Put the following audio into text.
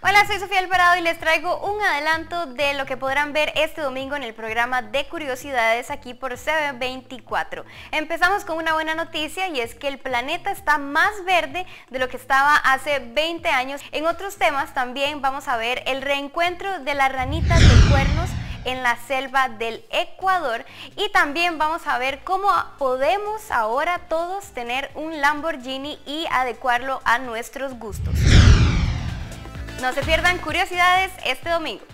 Hola, soy Sofía Alvarado y les traigo un adelanto de lo que podrán ver este domingo en el programa de curiosidades aquí por CB24. Empezamos con una buena noticia y es que el planeta está más verde de lo que estaba hace 20 años. En otros temas también vamos a ver el reencuentro de las ranitas de cuernos en la selva del Ecuador y también vamos a ver cómo podemos ahora todos tener un Lamborghini y adecuarlo a nuestros gustos. No se pierdan curiosidades este domingo.